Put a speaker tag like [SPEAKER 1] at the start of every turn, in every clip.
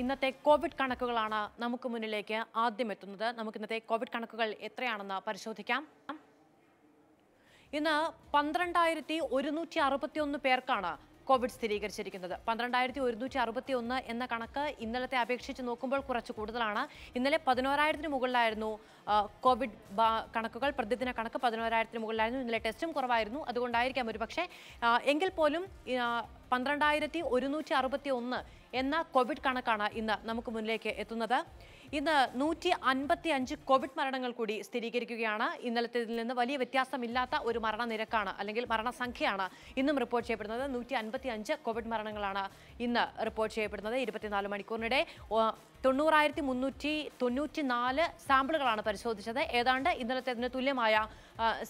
[SPEAKER 1] ഇന്നത്തെ കോവിഡ് കണക്കുകളാണ് നമുക്ക് മുന്നിലേക്ക് ആദ്യം എത്തുന്നത്. നമുക്ക് ഇന്നത്തെ കോവിഡ് കണക്കുകൾ എത്രയാണെന്ന് പരിശോധിക്കാം. ഇന്ന് പന്ത്രണ്ടായിരത്തി ഒരുന്നൂറ്റി അറുപത്തി ഒന്ന് പേർക്കാണ് കോവിഡ് സ്ഥിരീകരിച്ചിരിക്കുന്നത്. പന്ത്രണ്ടായിരത്തി ഒരുന്നൂറ്റി അറുപത്തി ഒന്ന് എന്ന കണക്ക് ഇന്നലത്തെ അപേക്ഷിച്ച് നോക്കുമ്പോൾ കുറച്ച് കൂടുതലാണ്. ഇന്നലെ പതിനോരായിരത്തിന് മുകളിലായിരുന്നു കോവിഡ് കണക്കുകൾ പ്രതിദിന കണക്ക് പതിനോരായിരത്തിന് മുകളിലായിരുന്നു. ഇന്നലെ ടെസ്റ്റും കുറവായിരുന്നു. അതുകൊണ്ടായിരിക്കാം ഒരു പക്ഷേ എങ്കിൽ പോലും പന്ത്രണ്ടായിരത്തി ഒരുന്നൂറ്റി അറുപത്തി ഒന്ന് എന്ന കോവിഡ് കണക്കാണ് ഇന്ന് നമുക്ക് മുന്നിലേക്ക് എത്തുന്നത്. ഇന്ന് നൂറ്റി അൻപത്തി അഞ്ച് കോവിഡ് മരണങ്ങൾ കൂടി സ്ഥിരീകരിക്കുകയാണ്. ഇന്നലത്തേതിൽ നിന്ന് വലിയ വ്യത്യാസമില്ലാത്ത ഒരു മരണനിരക്കാണ് അല്ലെങ്കിൽ മരണസംഖ്യയാണ് ഇന്നും റിപ്പോർട്ട് ചെയ്യപ്പെടുന്നത്. നൂറ്റി അൻപത്തി അഞ്ച് കോവിഡ് മരണങ്ങളാണ് ഇന്ന് റിപ്പോർട്ട് ചെയ്യപ്പെടുന്നത് ഇരുപത്തിനാല് മണിക്കൂറിനിടെ. തൊണ്ണൂറായിരത്തി മുന്നൂറ്റി തൊണ്ണൂറ്റി നാല് സാമ്പിളുകളാണ് പരിശോധിച്ചത്. ഏതാണ്ട് ഇന്നലത്തേതിന് തുല്യമായ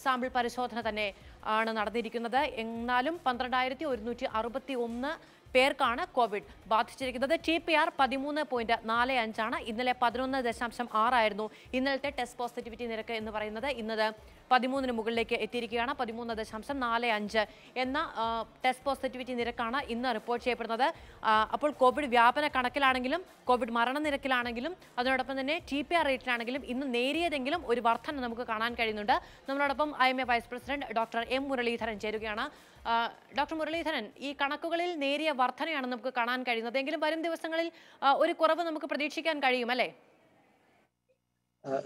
[SPEAKER 1] സാമ്പിൾ പരിശോധന തന്നെ ആണ് നടന്നിരിക്കുന്നത്. എന്നാലും പന്ത്രണ്ടായിരത്തി ഒരുന്നൂറ്റി അറുപത്തി ഒന്ന് പേർക്കാണ് കോവിഡ് ബാധിച്ചിരിക്കുന്നത്. ടി പി ആർ പതിമൂന്ന് പോയിന്റ് നാല് അഞ്ചാണ്. ഇന്നലെ പതിനൊന്ന് ദശാംശം ആറായിരുന്നു. ഇന്നലത്തെ ടെസ്റ്റ് പോസിറ്റിവിറ്റി നിരക്ക് എന്ന് പറയുന്നത് ഇന്നത് പതിമൂന്നിന് മുകളിലേക്ക് എത്തിയിരിക്കുകയാണ്. പതിമൂന്ന് ദശാംശം നാല് അഞ്ച് എന്ന ടെസ്റ്റ് പോസിറ്റിവിറ്റി നിരക്കാണ് ഇന്ന് റിപ്പോർട്ട് ചെയ്യപ്പെടുന്നത്. അപ്പോൾ കോവിഡ് വ്യാപന കണക്കിലാണെങ്കിലും കോവിഡ് മരണനിരക്കിലാണെങ്കിലും അതിനോടൊപ്പം തന്നെ ടി പി ആർ റേറ്റിലാണെങ്കിലും ഇന്ന് നേരിയതെങ്കിലും ഒരു വർധന നമുക്ക് കാണാൻ കഴിയുന്നുണ്ട്. നമ്മളോടൊപ്പം I M A vice president doctor M Muraleedharan ചേരുകയാണ്. ഡോക്ടർ മുരളീധരൻ ഈ കണക്കുകളിൽ നേരിയ വർധനയാണ് നമുക്ക് കാണാൻ കഴിയുന്നത്. എങ്കിലും വരും ദിവസങ്ങളിൽ ഒരു കുറവ് നമുക്ക് പ്രതീക്ഷിക്കാൻ കഴിയും അല്ലേ?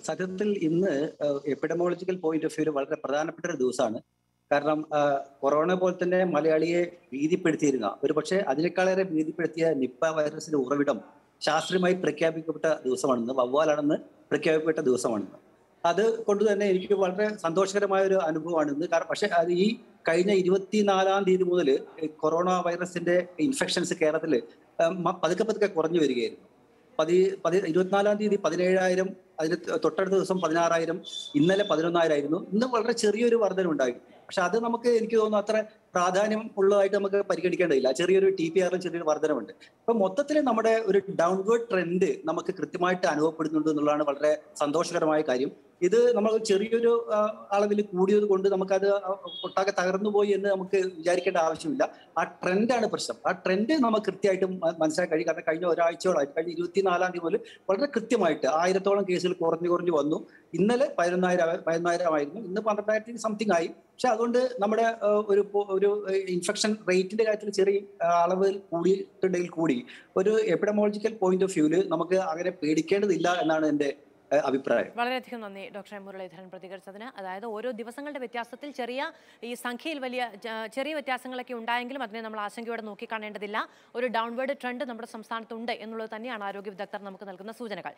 [SPEAKER 2] സത്യത്തിൽ ഇന്ന് എപ്പിഡമോളജിക്കൽ പോയിന്റ് ഓഫ് വ്യൂ വളരെ പ്രധാനപ്പെട്ട ഒരു ദിവസമാണ്. കാരണം കൊറോണ പോലെ തന്നെ മലയാളിയെ ഭീതിപ്പെടുത്തിയിരുന്ന ഒരു പക്ഷേ അതിനേക്കാളേറെ ഭീതിപ്പെടുത്തിയ നിപ്പ വൈറസിന്റെ ഉറവിടം ശാസ്ത്രീയമായി പ്രഖ്യാപിക്കപ്പെട്ട ദിവസമാണെന്ന് വവ്വാലാണെന്ന് പ്രഖ്യാപിക്കപ്പെട്ട ദിവസമാണെന്ന്. അത് കൊണ്ട് തന്നെ എനിക്ക് വളരെ സന്തോഷകരമായ ഒരു അനുഭവമാണ് ഇന്ന് കാരണം പക്ഷേ അത് ഈ കഴിഞ്ഞ ഇരുപത്തിനാലാം തീയതി മുതൽ കൊറോണ വൈറസിന്റെ ഇൻഫെക്ഷൻസ് കേരളത്തിൽ പതുക്കെ പതുക്കെ കുറഞ്ഞു വരികയായിരുന്നു. പതി പതി ഇരുപത്തിനാലാം തീയതി പതിനേഴായിരം അതിന് തൊട്ടടുത്ത ദിവസം പതിനാറായിരം ഇന്നലെ പതിനൊന്നായിരം ആയിരുന്നു ഇന്ന് വളരെ ചെറിയൊരു വർധന ഉണ്ടായി പക്ഷെ അത് നമുക്ക് എനിക്ക് തോന്നുന്നു അത്ര പ്രാധാന്യം ഉള്ളതായിട്ട് നമുക്ക് പരിഗണിക്കേണ്ടതില്ല. ചെറിയൊരു ടി പി ആറിലും ചെറിയൊരു വർധനമുണ്ട് അപ്പൊ മൊത്തത്തിൽ നമ്മുടെ ഒരു ഡൗൺവേർഡ് ട്രെൻഡ് നമുക്ക് കൃത്യമായിട്ട് അനുഭവപ്പെടുന്നുണ്ട് എന്നുള്ളതാണ് വളരെ സന്തോഷകരമായ കാര്യം. ഇത് നമ്മൾ ചെറിയൊരു അളവിൽ കൂടിയത് കൊണ്ട് നമുക്കത് ഒട്ടാകെ തകർന്നു പോയി എന്ന് നമുക്ക് വിചാരിക്കേണ്ട ആവശ്യമില്ല. ആ ട്രെൻഡാണ് പ്രശ്നം. ആ ട്രെൻഡ് നമുക്ക് കൃത്യമായിട്ട് മനസ്സിലാക്കാൻ കഴിയും. കാരണം കഴിഞ്ഞ ഒരാഴ്ചയോളായിട്ട് കഴിഞ്ഞ ഇരുപത്തിനാലാം തീയതി മുതൽ വളരെ കൃത്യമായിട്ട് ആയിരത്തോളം കേസുകൾ കുറഞ്ഞു കുറഞ്ഞു വന്നു. ഇന്നലെ പതിനൊന്നായിരം പതിനൊന്നായിരം ആയിരുന്നു. ഇന്ന് പന്ത്രണ്ടായിരത്തി സംതിങ് ആയി. പക്ഷെ അതുകൊണ്ട് നമ്മുടെ ഒരു ഒരു ഇൻഫെക്ഷൻ റേറ്റിന്റെ കാര്യത്തിൽ ചെറിയ അളവ് കൂടിയിട്ടുണ്ടെങ്കിൽ കൂടി ഒരു എപ്പിഡമോളജിക്കൽ പോയിന്റ് ഓഫ് വ്യൂവിൽ നമുക്ക് അങ്ങനെ പേടിക്കേണ്ടതില്ല എന്നാണ് എന്റെ അഭിപ്രായം.
[SPEAKER 1] വളരെയധികം നന്ദി ഡോക്ടർ മുരളീധരൻ പ്രതികരിച്ചതിന്. അതായത് ഓരോ ദിവസങ്ങളുടെ വ്യത്യാസത്തിൽ ചെറിയ ഈ സംഖ്യയിൽ വലിയ ചെറിയ വ്യത്യാസങ്ങളൊക്കെ ഉണ്ടായെങ്കിലും അതിനെ നമ്മൾ ആശങ്കയോടെ നോക്കിക്കാണേണ്ടതില്ല. ഒരു ഡൗൺവേർഡ് ട്രെൻഡ് നമ്മുടെ സംസ്ഥാനത്തുണ്ട് എന്നുള്ളത് തന്നെയാണ് ആരോഗ്യ വിദഗ്ധർ നമുക്ക് നൽകുന്ന സൂചനകൾ.